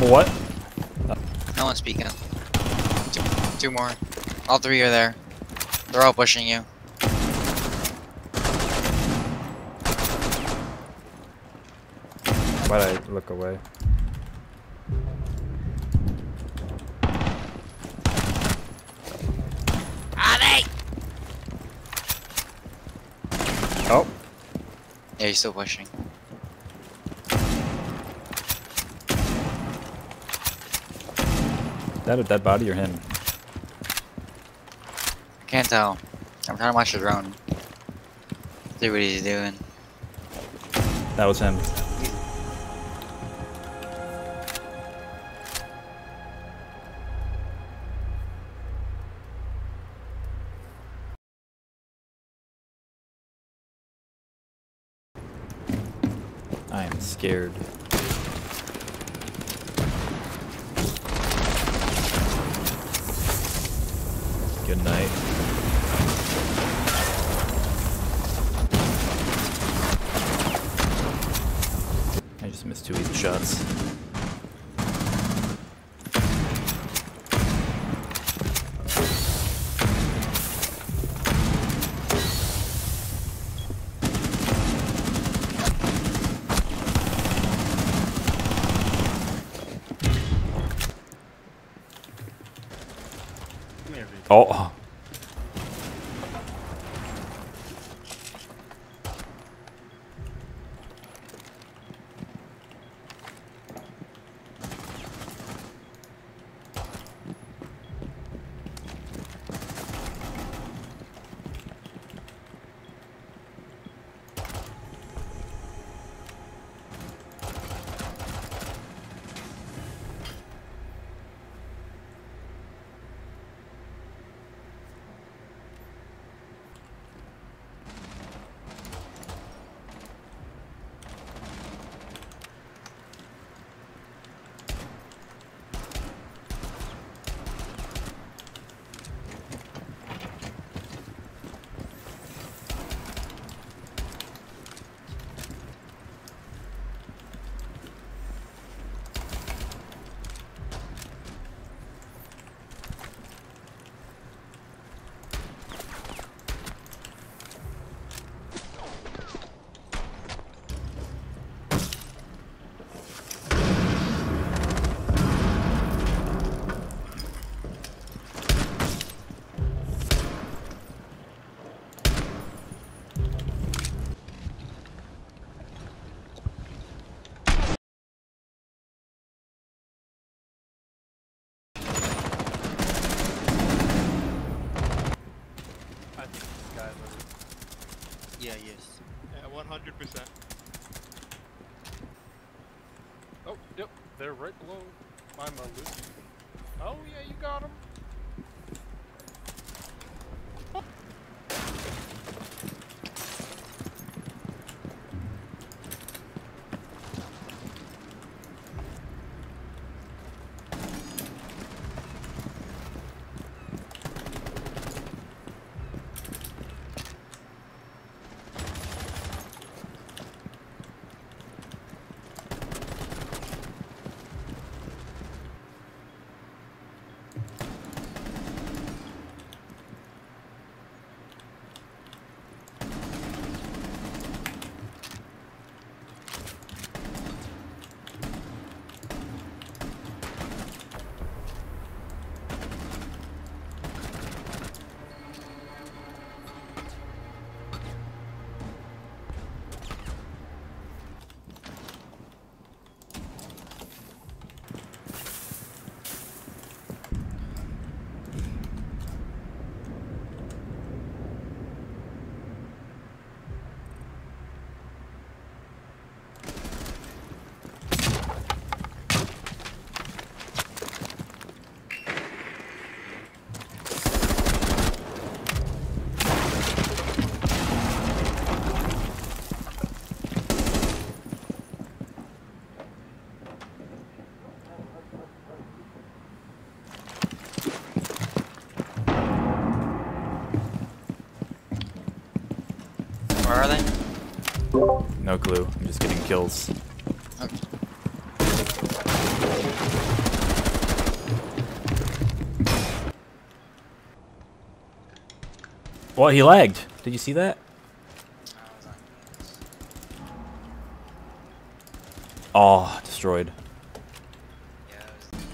What? No one's speaking. Two, two more. All three are there. They're all pushing you. Why'd I look away? Oh, Yeah, he's still pushing. That a dead body or him? I can't tell. I'm trying to watch the drone. See what he's doing. That was him. I am scared. Good night. I just missed two easy shots. Oh. 100%. Oh, yep. They're right below my Maluki. Oh, yeah, you got them. No clue. I'm just getting kills. What? He lagged. Did you see that? Oh, destroyed. Yeah, it was-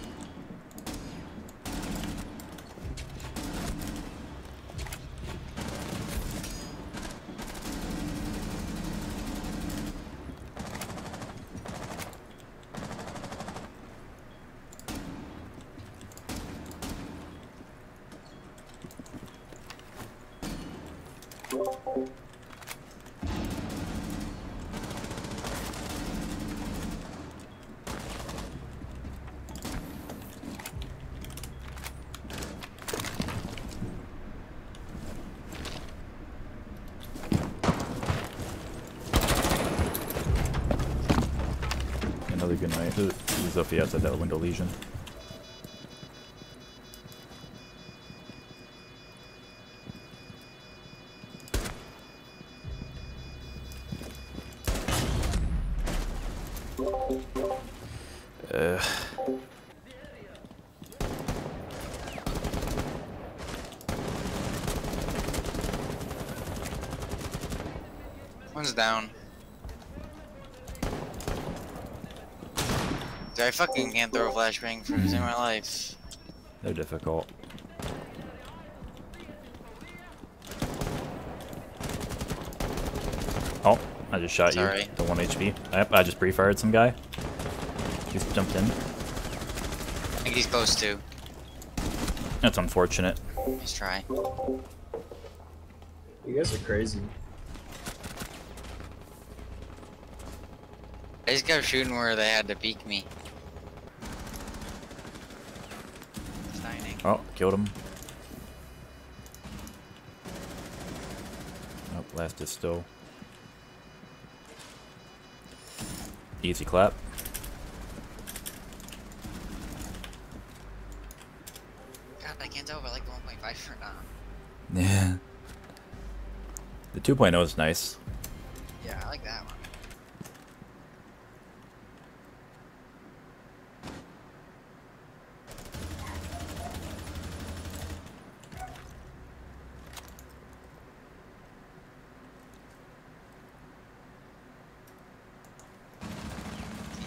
Who- Who's up the outside that window lesion? One's down. I fucking can't throw a flashbang for in my life. they're difficult. Oh, I just shot Sorry. you. The one HP. Yep, I just pre-fired some guy. He's jumped in. I think he's close to. That's unfortunate. Nice try. You guys are crazy. I just kept shooting where they had to peek me. Oh, killed him. Oh, last is still. Easy clap. God, I can't tell if I like the 1.5 or not. Yeah. The 2.0 is nice. Yeah, I like that one.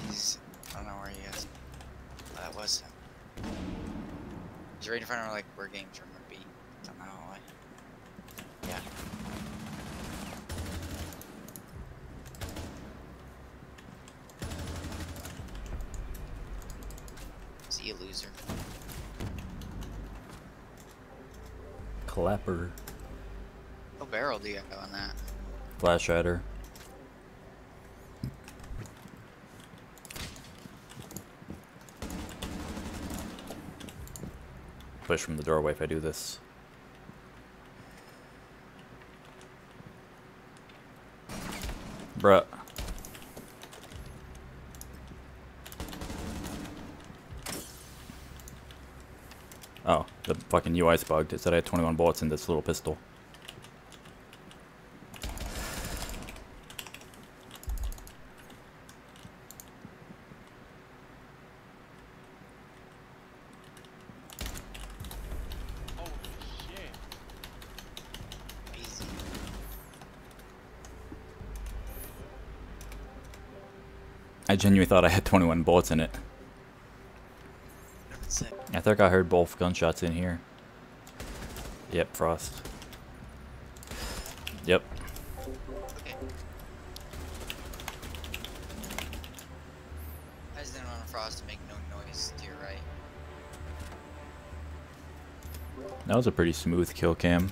He's. I don't know where he is. Oh, that was him. He's right in front of like where games room would be. Somehow. Like, yeah. See you, loser. Clapper. What barrel do you have on that? Flash Hider. Push from the doorway if I do this. Bruh. Oh, the fucking UI's bugged. It said I had 21 bullets in this little pistol. I genuinely thought I had 21 bullets in it. Sick. I think I heard both gunshots in here. Yep, Frost. Yep. Okay. I just didn't want Frost to make no noise to your right. That was a pretty smooth kill cam.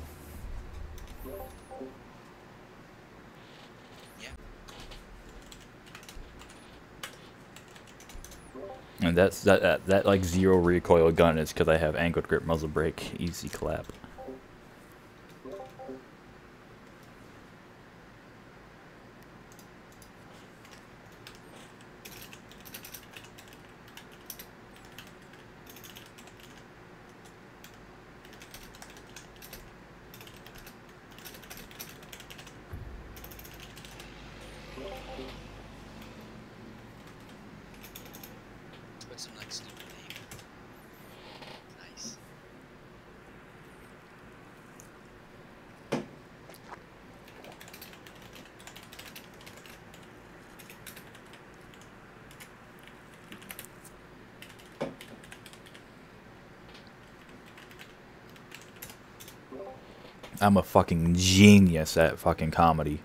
That's that that, that like zero recoil gun is because I have angled grip muzzle brake, easy clap. Put some I'm a fucking genius at fucking comedy.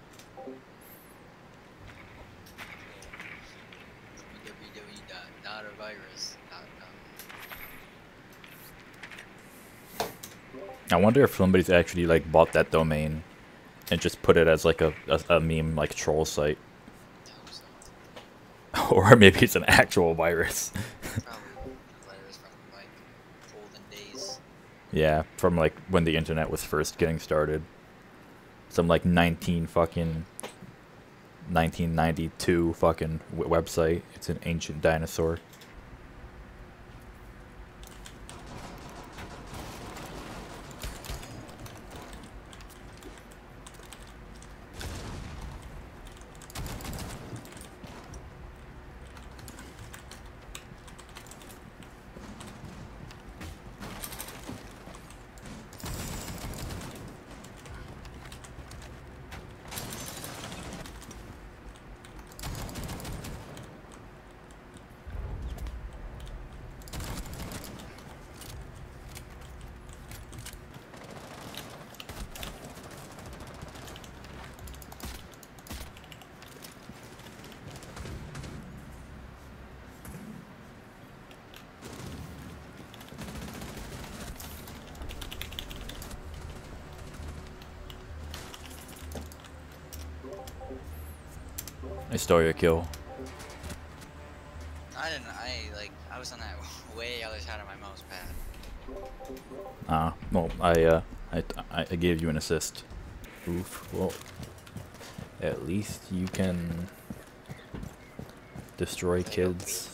I wonder if somebody's actually like bought that domain and just put it as like a, a, a meme like troll site. or maybe it's an actual virus from like olden days. Yeah, from like when the internet was first getting started. Some like 19 fucking 1992 fucking website. It's an ancient dinosaur. I stole your kill. I didn't. I like. I was on that way other side of my mouse pad. Ah, well, I, uh, I, I I gave you an assist. Oof. Well, at least you can destroy kids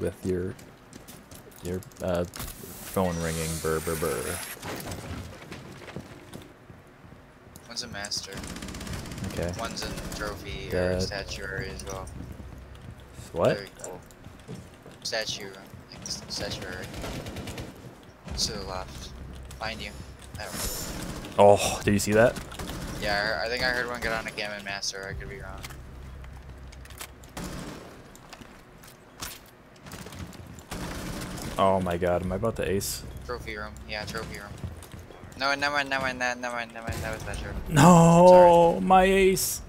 with your your uh, phone ringing. Burr burr burr. One's a master. Okay. One's in trophy or That- statuary as well. What? Very cool. Statue. Like s- statuary. To the left. Behind you. Oh, did you see that? Yeah, I, I think I heard one get on a Gammon Master. I could be wrong. Oh my god, am I about to ace? Trophy room. Yeah, trophy room. No, never mind, never mind, never mind, never mind. That was that trophy. No, my ace.